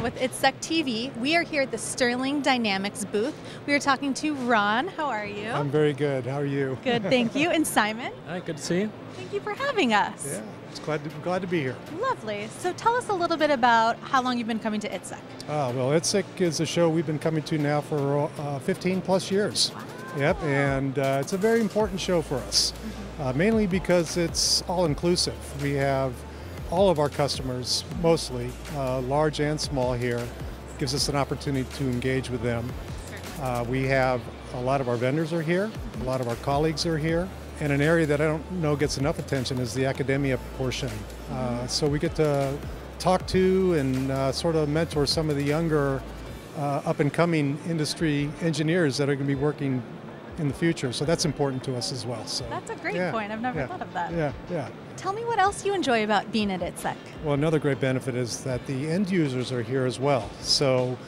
with ITSEC TV. We are here at the Stirling Dynamics booth. We are talking to Ron. How are you? I'm very good. How are you? Good, thank you. And Simon. Hi, good to see you. Thank you for having us. Yeah, it's glad to, glad to be here. Lovely. So tell us a little bit about how long you've been coming to ITSEC. Uh, well, ITSEC is a show we've been coming to now for uh, 15 plus years. Wow. Yep, and uh, it's a very important show for us, Mm-hmm. uh, mainly because it's all inclusive. We have all of our customers, mostly uh, large and small here, gives us an opportunity to engage with them. Uh, we have a lot of our vendors are here, a lot of our colleagues are here, and an area that I don't know gets enough attention is the academia portion. Uh, so we get to talk to and uh, sort of mentor some of the younger uh, up and coming industry engineers that are going to be working in the future. So that's important to us as well. So That's a great yeah, point. I've never yeah, thought of that. Yeah, yeah. Tell me what else you enjoy about being at ITSEC. Well, another great benefit is that the end users are here as well. So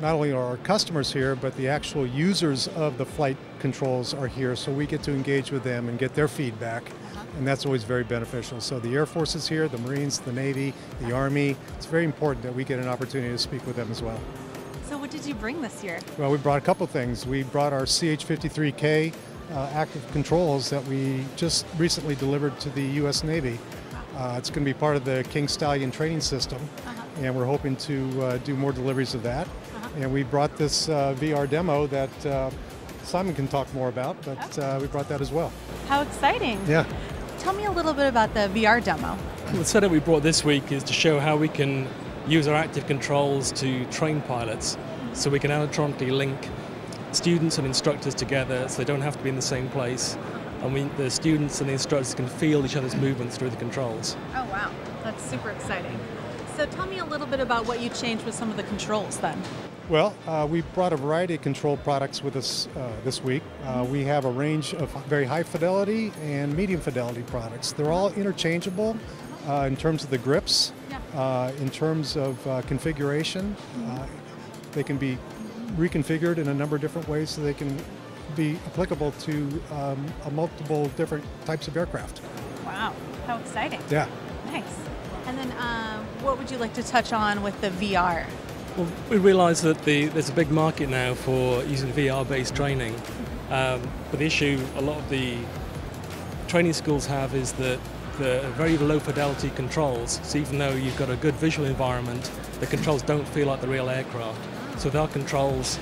not only are our customers here, but the actual users of the flight controls are here. So we get to engage with them and get their feedback. Uh-huh. And that's always very beneficial. So the Air Force is here, the Marines, the Navy, the Army. It's very important that we get an opportunity to speak with them as well. So what did you bring this year? Well, we brought a couple things. We brought our CH-53K uh, active controls that we just recently delivered to the U.S. Navy. Uh, it's going to be part of the King Stallion training system, Uh-huh. and we're hoping to uh, do more deliveries of that. Uh-huh. And we brought this uh, VR demo that uh, Simon can talk more about, but uh, we brought that as well. How exciting. Yeah. Tell me a little bit about the VR demo. The setup we brought this week is to show how we can use our active controls to train pilots so we can electronically link students and instructors together so they don't have to be in the same place. And we, the students and the instructors can feel each other's movements through the controls. Oh, wow. That's super exciting. So tell me a little bit about what you changed with some of the controls then. Well, uh, we brought a variety of control products with us uh, this week. Uh, we have a range of very high fidelity and medium fidelity products. They're all interchangeable uh, in terms of the grips, uh, in terms of uh, configuration. Uh, they can be reconfigured in a number of different ways so they can be applicable to um, a multiple different types of aircraft. Wow. How exciting. Yeah. Nice. And then uh, what would you like to touch on with the VR? Well, we realise that the, there's a big market now for using VR-based training, um, but the issue a lot of the training schools have is that the very low fidelity controls. So even though you've got a good visual environment, the controls don't feel like the real aircraft. So with our controls,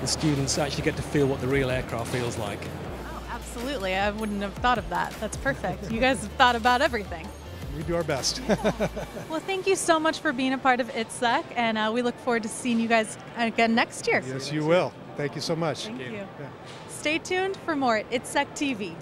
the students actually get to feel what the real aircraft feels like. Oh, absolutely. I wouldn't have thought of that. That's perfect. You guys have thought about everything. We do our best. Well, thank you so much for being a part of ITSEC, and uh, we look forward to seeing you guys again next year. yes, you will. Thank you so much. Thank you. Yeah. Stay tuned for more at ITSEC TV.